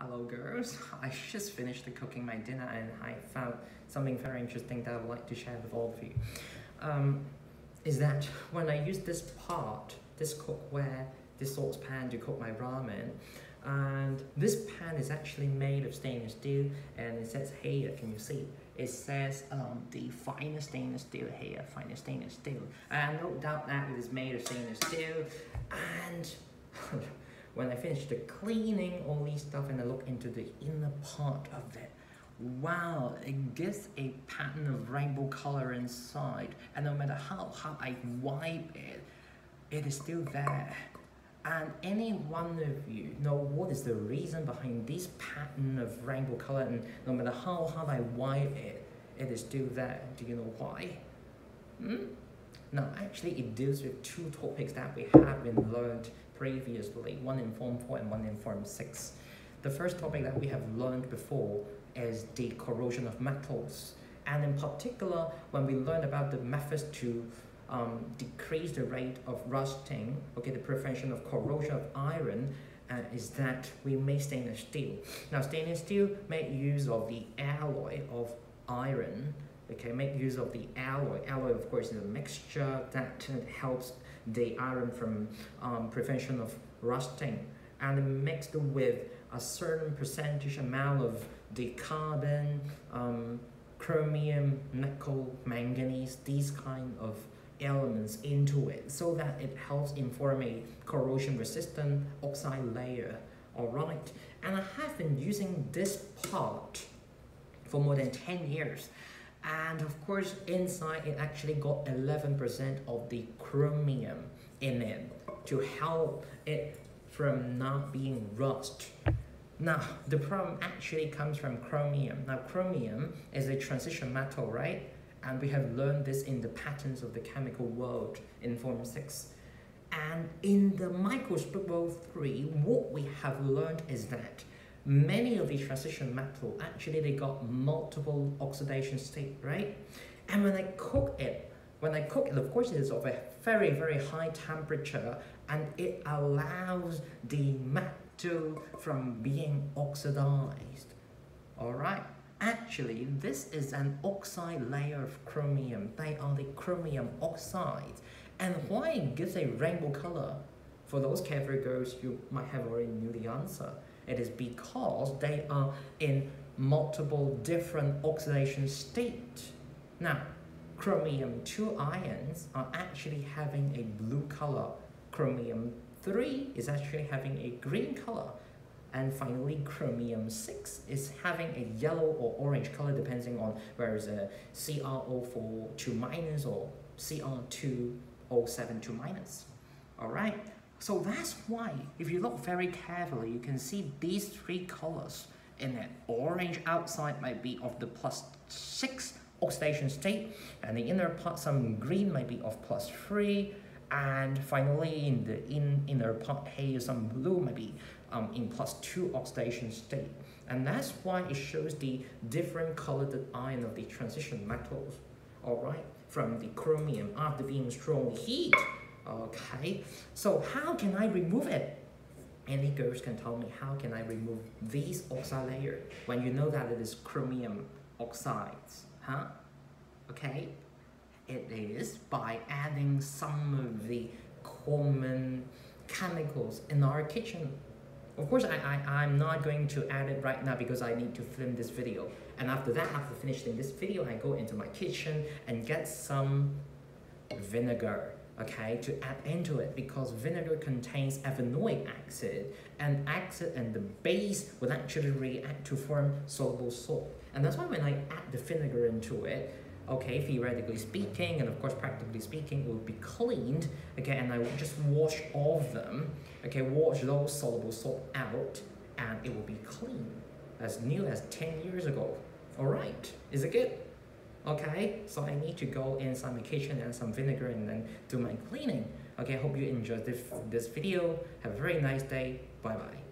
Hello girls, I just finished cooking my dinner and I found something very interesting that I would like to share with all of you. Um, is that when I use this pot, this cookware, this saucepan to cook my ramen, and this pan is actually made of stainless steel and it says here, can you see? It says um, the finest stainless steel here, finest stainless steel. And no doubt that it is made of stainless steel and when I finish the cleaning all these stuff and I look into the inner part of it, wow, it gives a pattern of rainbow color inside. And no matter how hard I wipe it, it is still there. And any one of you know what is the reason behind this pattern of rainbow color and no matter how hard I wipe it, it is still there. Do you know why? Hmm? Now, actually, it deals with two topics that we have been learned previously, one in Form 4 and one in Form 6. The first topic that we have learned before is the corrosion of metals. And in particular, when we learned about the methods to um, decrease the rate of rusting, okay, the prevention of corrosion of iron, uh, is that we make stainless steel. Now, stainless steel make use of the alloy of iron, okay, make use of the alloy. Alloy, of course, is a mixture that helps the iron from um, prevention of rusting and mixed with a certain percentage amount of the carbon, um, chromium, nickel, manganese, these kind of elements into it so that it helps in forming a corrosion resistant oxide layer alright and I have been using this part for more than 10 years and of course inside it actually got 11% of the chromium in it to help it from not being rust. Now the problem actually comes from chromium. Now chromium is a transition metal right? And we have learned this in the patterns of the chemical world in form 6 and in the microscopic world 3 what we have learned is that many of these transition metal actually they got multiple oxidation state right? And when i cook it when i cook it of course it is of a very very high temperature and it allows the metal from being oxidized. All right? Actually this is an oxide layer of chromium. They are the chromium oxides. And why it gives a rainbow color? For those categories you might have already knew the answer it is because they are in multiple different oxidation states. Now, chromium 2 ions are actually having a blue color. Chromium 3 is actually having a green color. And finally, chromium 6 is having a yellow or orange color depending on whether it's a CrO4 2 minus or Cr2O7 2 minus. So that's why, if you look very carefully, you can see these three colors in it. Orange outside might be of the plus 6 oxidation state, and the inner part, some green might be of plus 3, and finally in the in, inner part here, some blue might be um, in plus 2 oxidation state. And that's why it shows the different colored ion of the transition metals, alright, from the chromium after being strongly heated Okay, so how can I remove it? Any girls can tell me how can I remove this oxide layer when you know that it is chromium oxides, huh? Okay, it is by adding some of the common chemicals in our kitchen. Of course, I, I, I'm not going to add it right now because I need to film this video. And after that, after finishing this video, I go into my kitchen and get some vinegar okay, to add into it because vinegar contains ethanoic acid and acid and the base will actually react to form soluble salt. And that's why when I add the vinegar into it, okay, theoretically speaking, and of course practically speaking, it will be cleaned, okay, and I will just wash all of them, okay, wash those soluble salt out, and it will be clean, as new as 10 years ago. All right, is it good? Okay so I need to go in some kitchen and some vinegar and then do my cleaning. Okay hope you enjoyed this, this video. Have a very nice day. Bye bye